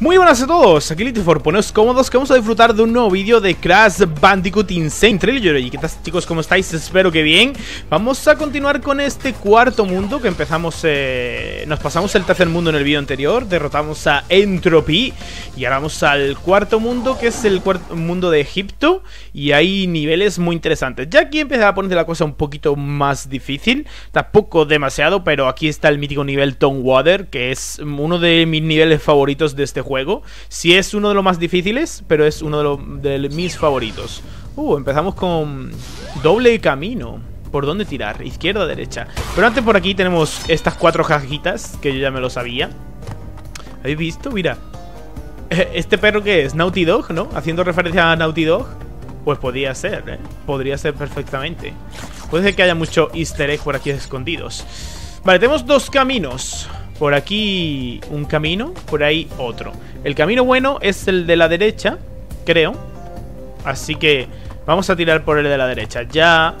Muy buenas a todos, aquí Litifor, poneos cómodos que vamos a disfrutar de un nuevo vídeo de Crash Bandicoot Insane Trilogy ¿Qué tal chicos? ¿Cómo estáis? Espero que bien Vamos a continuar con este cuarto mundo que empezamos, eh, nos pasamos el tercer mundo en el vídeo anterior Derrotamos a Entropy Y ahora vamos al cuarto mundo que es el cuarto mundo de Egipto Y hay niveles muy interesantes Ya aquí empieza a ponerse la cosa un poquito más difícil Tampoco demasiado, pero aquí está el mítico nivel Tom Water Que es uno de mis niveles favoritos de este juego juego. Si es uno de los más difíciles, pero es uno de, los, mis favoritos. Uh, empezamos con doble camino. ¿Por dónde tirar? Izquierda derecha. Pero antes por aquí tenemos estas cuatro cajitas, que yo ya me lo sabía. ¿Habéis visto? Mira. ¿Este perro que es? Naughty Dog, ¿no? Haciendo referencia a Naughty Dog. Pues podría ser, ¿eh? Podría ser perfectamente. Puede ser que haya mucho easter egg por aquí escondidos. Vale, tenemos dos caminos. Por aquí un camino, por ahí otro. El camino bueno es el de la derecha, creo. Así que vamos a tirar por el de la derecha. Ya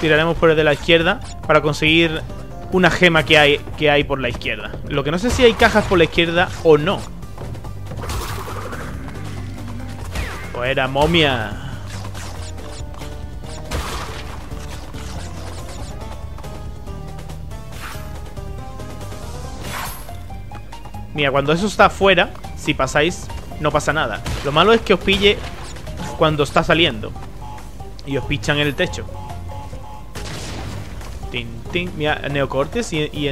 tiraremos por el de la izquierda para conseguir una gema que hay, que hay por la izquierda. Lo que no sé si hay cajas por la izquierda o no. Fuera, momia. Mira, cuando eso está afuera, si pasáis, no pasa nada. Lo malo es que os pille cuando está saliendo. Y os pichan el techo. Tin, tin. Mira, Neocortes y, y.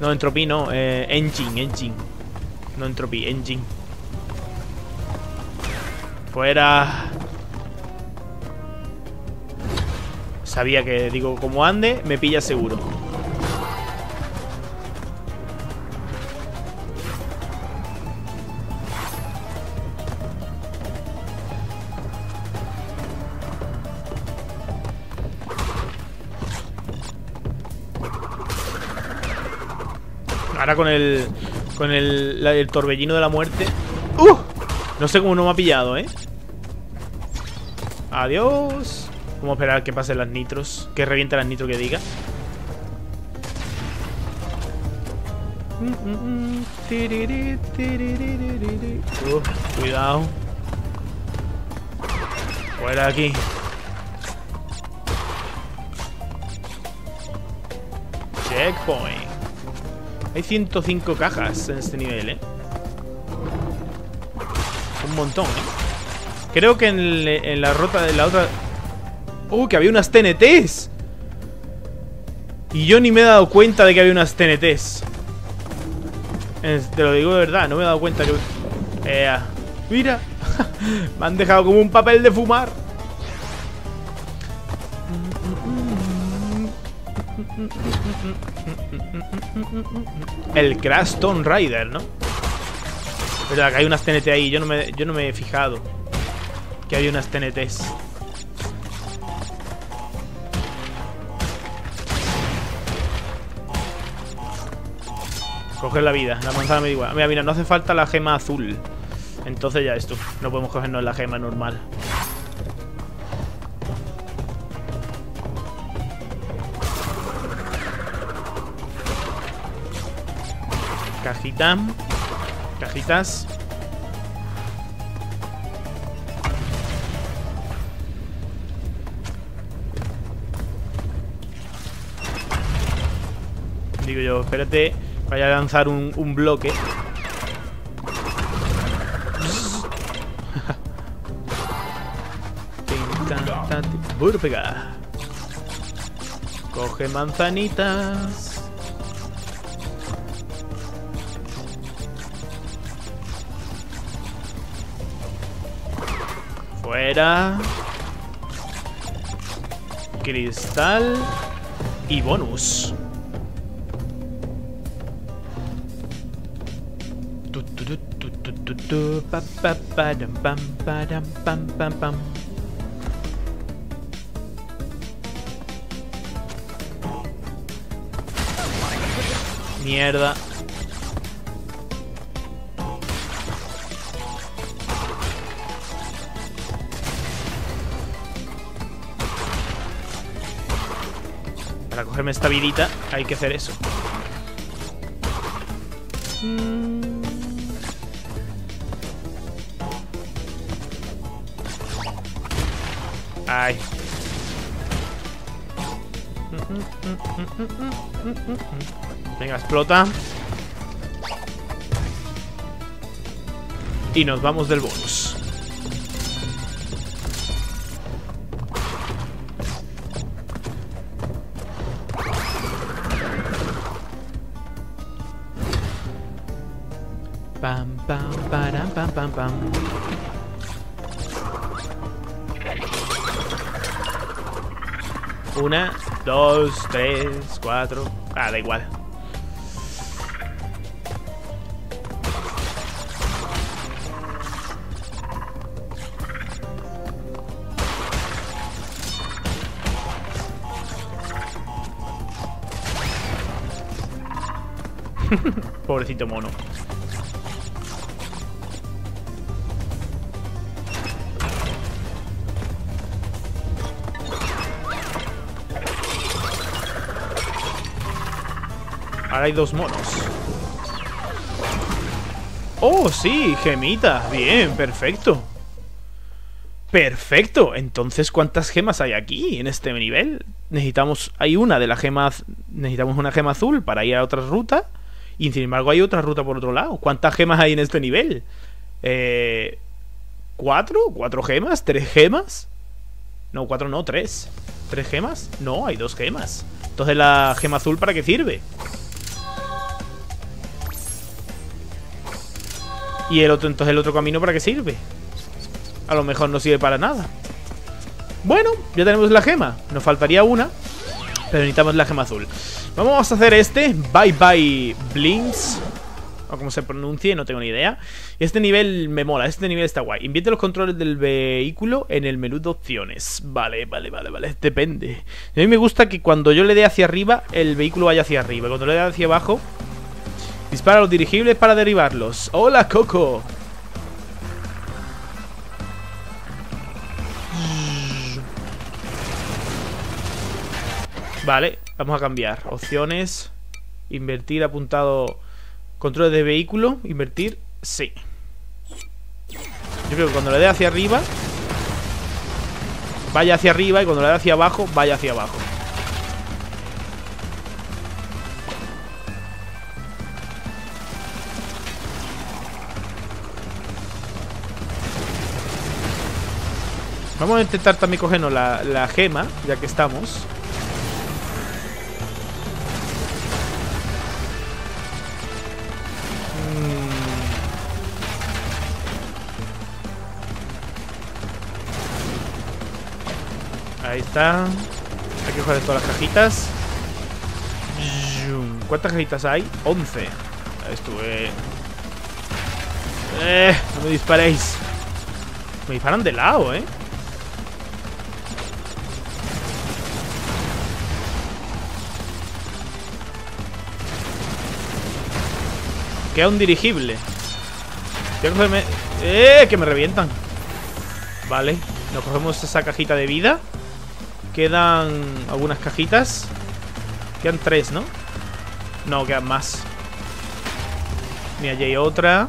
No, Entropy no. Eh, engine, Engine. No Entropy, Engine. Fuera. Sabía que, digo, como ande, me pilla seguro. Ahora con el. Con el, torbellino de la muerte. ¡Uh! No sé cómo no me ha pillado, ¿eh? Adiós. Vamos a esperar que pasen las nitros. Que reviente las nitros que diga. Uh, cuidado. Fuera de aquí. Checkpoint. Hay 105 cajas en este nivel, ¿eh? Un montón, ¿eh? Creo que en, la rota de la otra... ¡Uh, que había unas TNTs! Y yo ni me he dado cuenta de que había unas TNTs. Te lo digo de verdad, no me he dado cuenta que... Eh, mira, me han dejado como un papel de fumar. El Crash Tomb Raider, ¿no? Verdad que hay unas TNT ahí. Yo no me, yo no me he fijado que hay unas TNTs. Coger la vida, la manzana me igual. Mira, mira, no hace falta la gema azul. Entonces ya esto. No podemos cogernos la gema normal. Cajita. Cajitas. Digo yo, espérate. Vaya a lanzar un, un bloque. Burpega. Coge manzanitas. Fuera. Cristal. Y bonus. Mierda. Esta vidita hay que hacer eso. Ay. Venga, explota. Y nos vamos del bonus. Una, dos, tres, cuatro. Ah, da igual. Pobrecito mono. Hay dos monos. Oh, sí, gemitas. Bien, perfecto. Perfecto. Entonces, ¿cuántas gemas hay aquí en este nivel? Necesitamos... Hay una de las gemas... Necesitamos una gema azul para ir a otra ruta. Y sin embargo hay otra ruta por otro lado. ¿Cuántas gemas hay en este nivel? Eh... ¿Cuatro? ¿Cuatro gemas? ¿Tres gemas? No, cuatro no, tres. ¿Tres gemas? No, hay dos gemas. Entonces la gema azul ¿para qué sirve? Y el otro, entonces el otro camino ¿para qué sirve? A lo mejor no sirve para nada. Bueno, ya tenemos la gema. Nos faltaría una Pero necesitamos la gema azul. Vamos a hacer este Bye Bye Blinks O como se pronuncie, no tengo ni idea. Este nivel me mola, este nivel está guay. Invierte los controles del vehículo en el menú de opciones. Vale, vale, vale, vale Depende. A mí me gusta que cuando yo le dé hacia arriba El vehículo vaya hacia arriba. Cuando le dé hacia abajo Dispara los dirigibles para derribarlos. ¡Hola, Coco! Vale, vamos a cambiar. Opciones. Invertir apuntado. Control de vehículo. Invertir. Sí. Yo creo que cuando le dé hacia arriba. Vaya hacia arriba y cuando le dé hacia abajo, vaya hacia abajo. Vamos a intentar también cogernos la, gema, ya que estamos. Mm. Ahí está. Hay que coger todas las cajitas. ¿Cuántas cajitas hay? 11. Estuve... Eh, no me disparéis. Me disparan de lado, ¿eh? Queda un dirigible. ¡Eh! Que me revientan. Vale. Nos cogemos esa cajita de vida. Quedan algunas cajitas. Quedan tres, ¿no? No, quedan más. Mira, allí hay otra.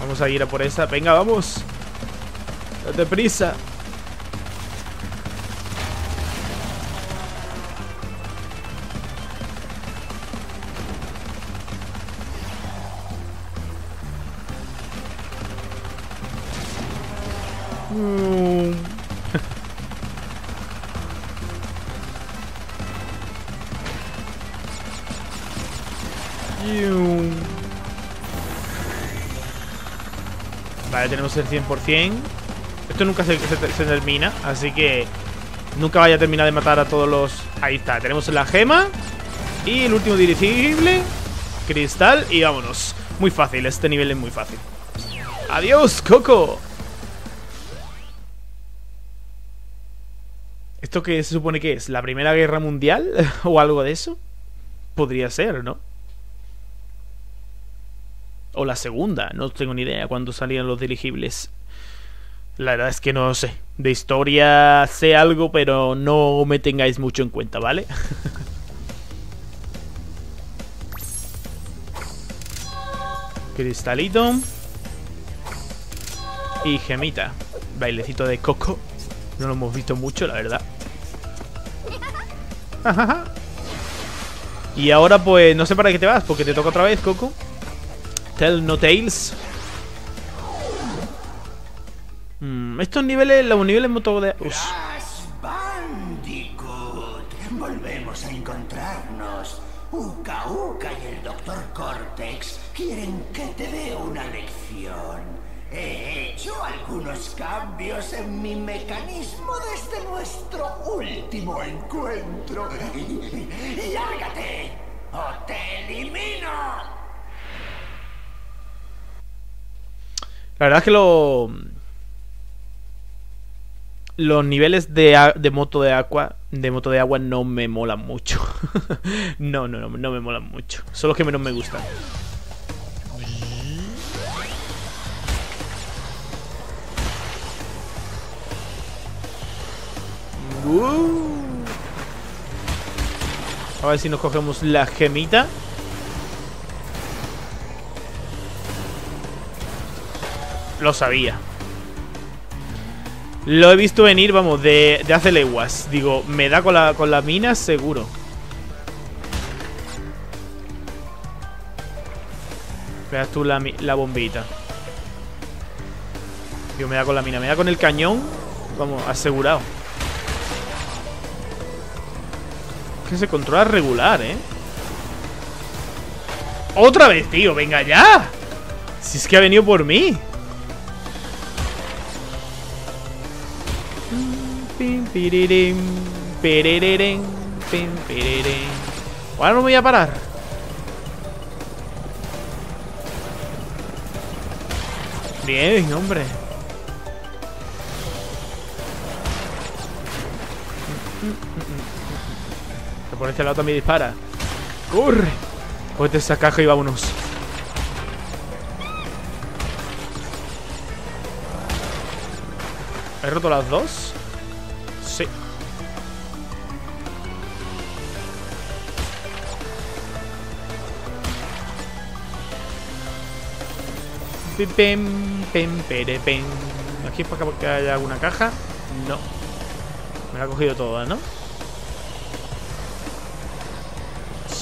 Vamos a ir a por esa. Venga, vamos. Date prisa. Vale, tenemos el 100%. Esto nunca se, termina, así que nunca vaya a terminar de matar a todos los... Ahí está, tenemos la gema y el último dirigible, cristal y vámonos. Muy fácil, este nivel es muy fácil. ¡Adiós, Coco! ¿Esto qué se supone que es? ¿La Primera Guerra Mundial? ¿O algo de eso? Podría ser, ¿no? O la segunda, no tengo ni idea cuándo salían los dirigibles. La verdad es que no sé. De historia sé algo, pero no me tengáis mucho en cuenta, ¿vale? Cristalito. Y gemita. Bailecito de coco. No lo hemos visto mucho, la verdad. Y ahora pues no sé para qué te vas, porque te toca otra vez, Coco. Tell no tales. Mm, estos niveles, los niveles moto de... Volvemos a encontrarnos. Uka Uka y el Dr. Cortex quieren que te dé cambios en mi mecanismo desde nuestro último encuentro. ¡Lárgate! ¡O te elimino! La verdad es que lo... Los niveles de, moto de agua de moto de agua no me molan mucho. no, no, no, no me molan mucho. Son los que menos me gustan. A ver si nos cogemos la gemita. Lo sabía. Lo he visto venir, vamos, de, de hace leguas. Digo, me da con la, con la mina seguro. Veas tú la, la bombita. Digo, me da con la mina. Me da con el cañón. Vamos, asegurado. Que se controla regular, ¿eh? ¡Otra vez, tío! ¡Venga ya! Si es que ha venido por mí. Ahora no me voy a parar. Bien, hombre. Por este lado también dispara. ¡Corre! Cógete esa caja y vámonos. ¿He roto las dos? Sí. Pim, pim, pim, Aquí es para que haya alguna caja. No. Me la ha cogido toda, ¿no?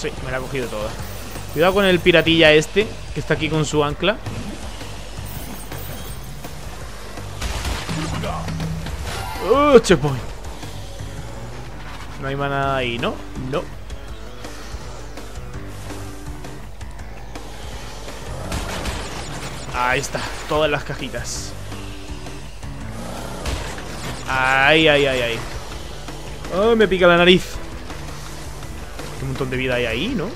Sí, me la ha cogido toda. Cuidado con el piratilla este, que está aquí con su ancla. ¡Oh, checkpoint! No hay más ahí, ¿no? No. Ahí está, todas las cajitas. Ay, ay, ay, ay. Oh, me pica la nariz. Montón de vida hay ahí, ¿no?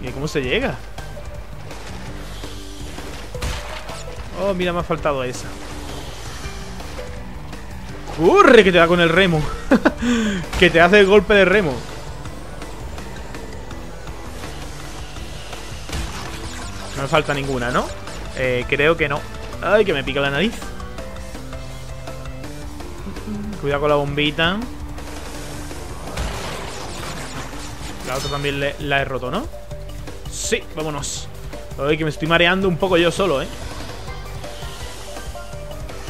¿Y cómo se llega? Oh, mira, me ha faltado esa. ¡Corre! Que te da con el remo. que te hace el golpe de remo. No me falta ninguna, ¿no? Eh, creo que no. Ay, que me pica la nariz. Cuidado con la bombita. La otra también la he roto, ¿no? Sí, vámonos. Ay, que me estoy mareando un poco yo solo, ¿eh?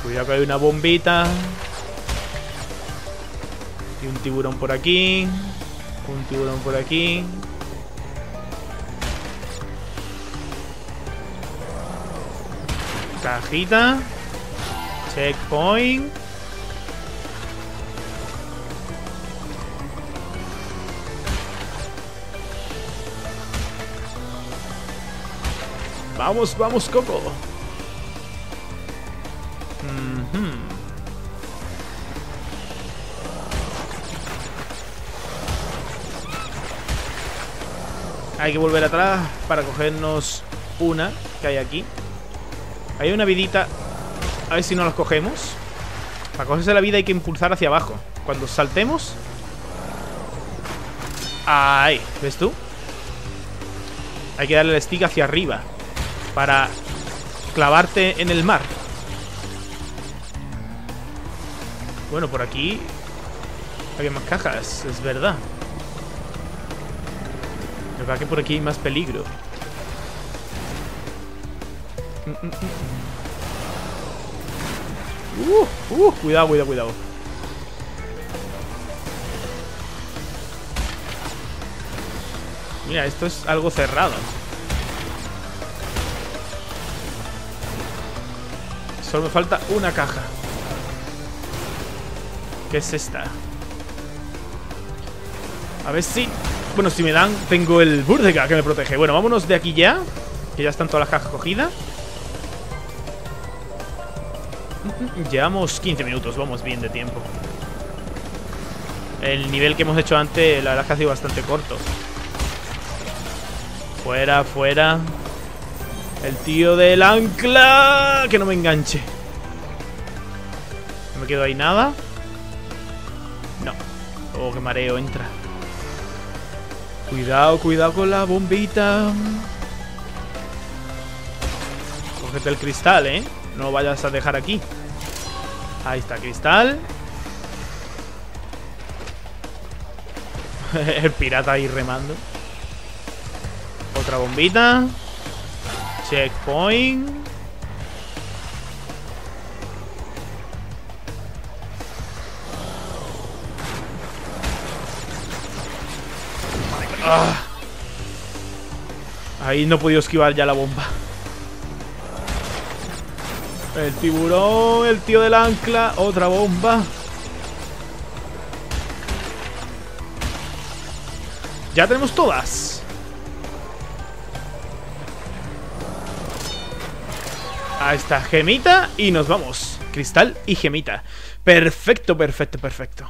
Cuidado que hay una bombita. Y un tiburón por aquí. Un tiburón por aquí. Cajita. Checkpoint. Vamos, vamos, Coco. Hay que volver atrás para cogernos una que hay aquí. Hay una vidita. A ver si no las cogemos. Para cogerse la vida hay que impulsar hacia abajo. Cuando saltemos... Ahí, ¿ves tú? Hay que darle el stick hacia arriba. Para clavarte en el mar. Bueno, por aquí... Hay más cajas, es verdad. verdad que por aquí hay más peligro. Uh, uh, cuidado, cuidado, cuidado. Mira, esto es algo cerrado. Solo me falta una caja. ¿Qué es esta? A ver si... Bueno, si me dan, tengo el Burdega que me protege. Bueno, vámonos de aquí ya. Que ya están todas las cajas cogidas. Llevamos 15 minutos, vamos bien de tiempo. El nivel que hemos hecho antes, la verdad que ha sido bastante corto. Fuera, fuera. El tío del ancla. Que no me enganche. No me quedo ahí nada. No. Oh, que mareo entra. Cuidado, cuidado con la bombita. Cógete el cristal, ¿eh? No vayas a dejar aquí. Ahí está, cristal. el pirata ahí remando. Otra bombita. Checkpoint. Ah. Ahí no he podido esquivar ya la bomba. El tiburón, el tío del ancla, otra bomba. Ya tenemos todas. Ahí está, gemita y nos vamos. Cristal y gemita. Perfecto, perfecto, perfecto.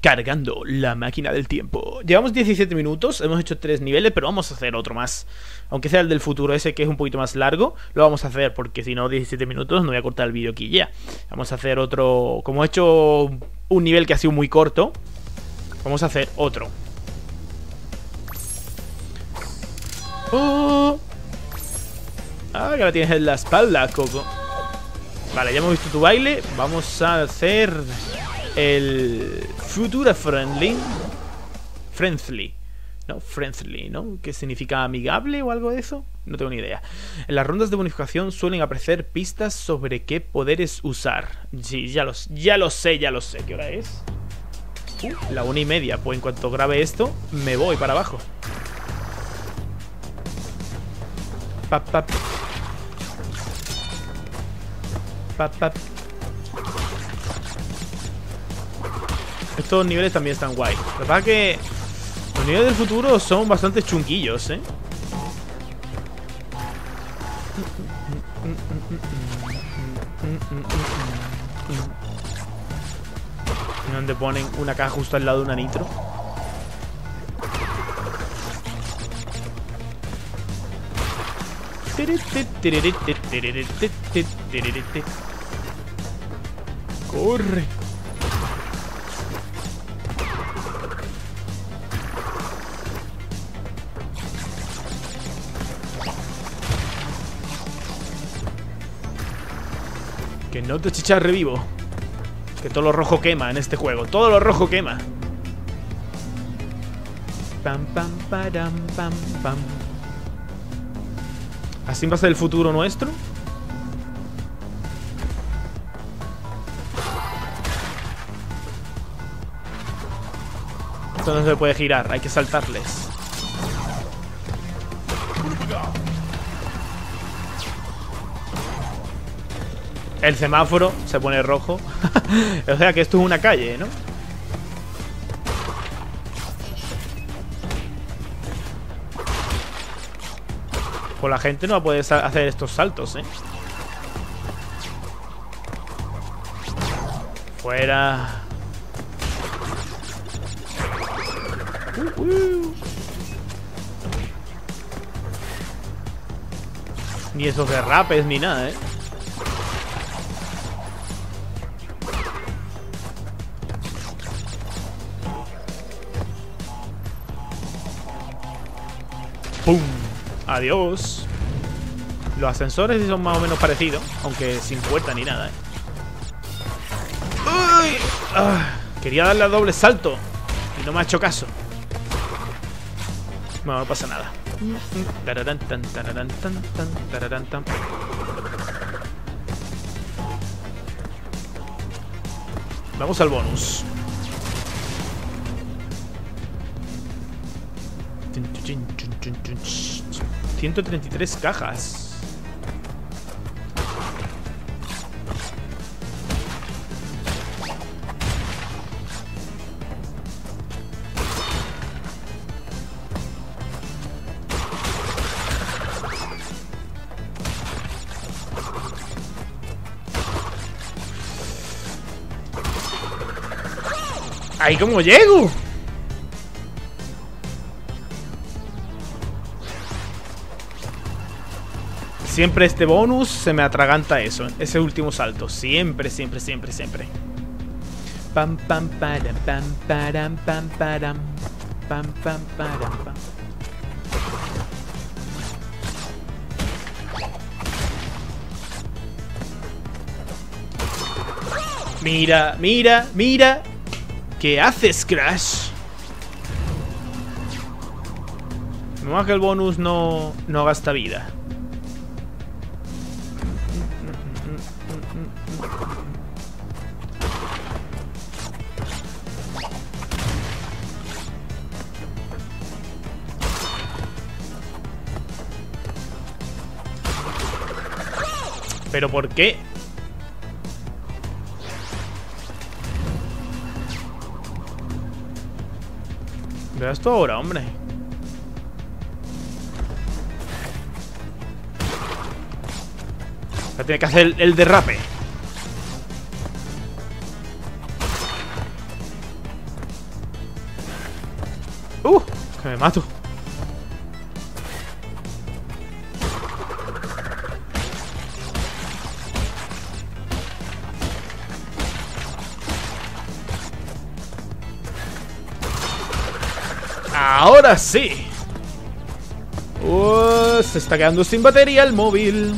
Cargando la máquina del tiempo. Llevamos 17 minutos, hemos hecho 3 niveles, pero vamos a hacer otro más. Aunque sea el del futuro ese que es un poquito más largo, lo vamos a hacer porque si no 17 minutos no voy a cortar el vídeo aquí ya. Vamos a hacer otro... Como he hecho un nivel que ha sido muy corto, vamos a hacer otro. Oh. Ah, que la tienes en la espalda, Coco. Vale, ya hemos visto tu baile. Vamos a hacer el Futura Friendly. Friendly. No, friendly, ¿no? ¿Qué significa amigable o algo de eso? No tengo ni idea. En las rondas de bonificación suelen aparecer pistas sobre qué poderes usar. Sí, ya, los, ya lo sé, ya lo sé. ¿Qué hora es? Uh, la una y media. Pues en cuanto grabe esto, me voy para abajo. Pap, pap. Estos niveles también están guay. La verdad es que los niveles del futuro son bastante chunquillos, ¿eh? Donde ponen una caja justo al lado de una nitro. Corre. Que no te chicharre vivo. Que todo lo rojo quema en este juego. Todo lo rojo quema. Pam, pam, param, pam, pam. ¿Así va a ser el futuro nuestro? Esto no se puede girar, hay que saltarles. El semáforo se pone rojo. o sea que esto es una calle, ¿no? Pues la gente no va a poder hacer estos saltos, ¿eh? Fuera. Ni esos derrapes ni nada, ¿eh? Adiós. Los ascensores son más o menos parecidos, aunque sin puerta ni nada, ¿eh? ¡Uy! Ah, quería darle a doble salto y no me ha hecho caso. Bueno, no pasa nada. Tararán, tan, tararán, tan, tan, tararán, 133 cajas. ¿Ahí cómo llego? Siempre este bonus se me atraganta eso, ese último salto. Siempre, siempre, siempre, siempre. Pam, pam, pam, pam. Pam, pam, pam. Mira, mira, mira. ¿Qué haces, Crash? No que el bonus no, no gasta vida. ¿Pero por qué? Vea esto ahora, hombre. Tiene que hacer el, el derrape. ¡Uh! Que me mato. Sí. Uh, se está quedando sin batería el móvil.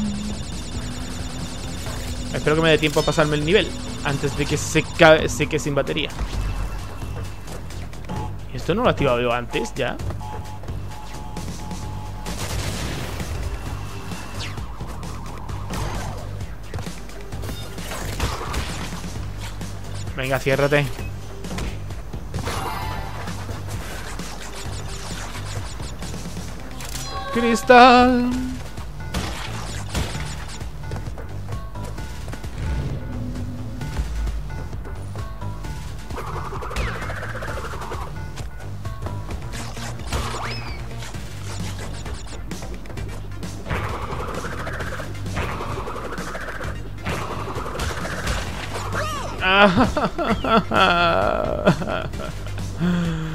Espero que me dé tiempo a pasarme el nivel antes de que se quede sin batería. ¿Esto no lo he activado yo antes ya? Venga, ciérrate. Cristal.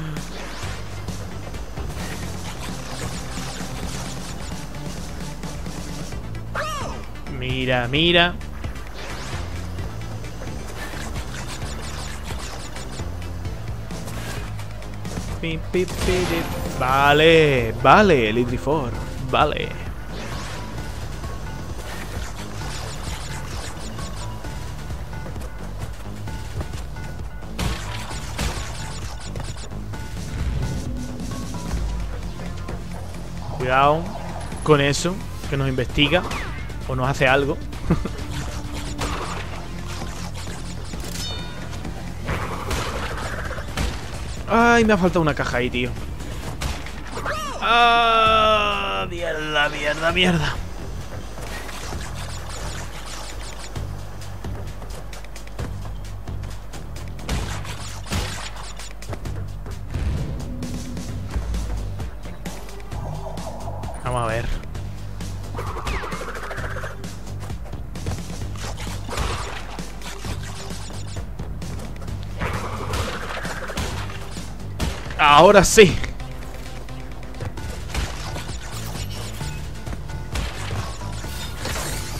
Mira, mira. Vale, vale, Litrifor, vale. Cuidado con eso, que nos investiga o nos hace algo. Ay, me ha faltado una caja ahí, tío. Ah, mierda, mierda, mierda. Ahora sí.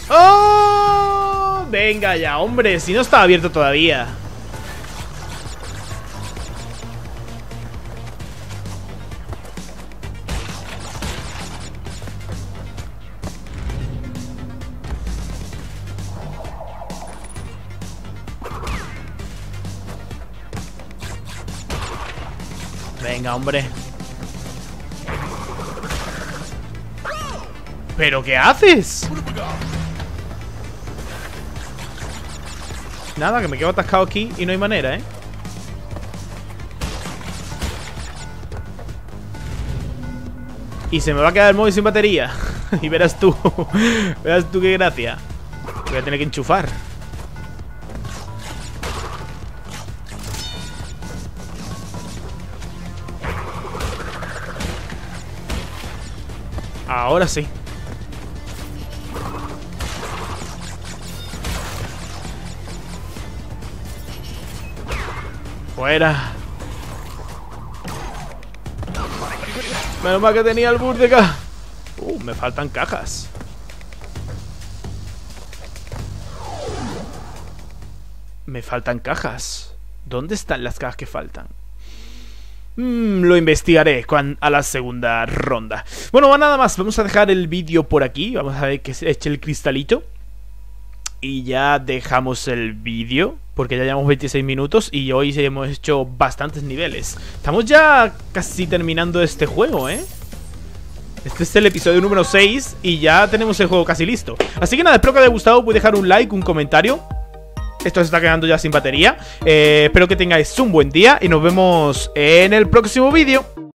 ¡Oh! Venga ya, hombre. Si no estaba abierto todavía. Venga, hombre. ¿Pero qué haces? Nada, que me quedo atascado aquí y no hay manera, ¿eh? Y se me va a quedar el móvil sin batería Y verás tú Verás tú qué gracia Voy a tener que enchufar Ahora sí Fuera Menos mal que tenía el bus de acá. Uh, me faltan cajas. Me faltan cajas. ¿Dónde están las cajas que faltan? Mm, lo investigaré a la segunda ronda. Bueno, nada más. Vamos a dejar el vídeo por aquí. Vamos a ver que se eche el cristalito. Y ya dejamos el vídeo porque ya llevamos 26 minutos y hoy hemos hecho bastantes niveles. Estamos ya casi terminando este juego, ¿eh? Este es el episodio número 6 y ya tenemos el juego casi listo. Así que nada, espero que os haya gustado, puedes dejar un like, un comentario. Esto se está quedando ya sin batería. Eh, espero que tengáis un buen día y nos vemos en el próximo vídeo.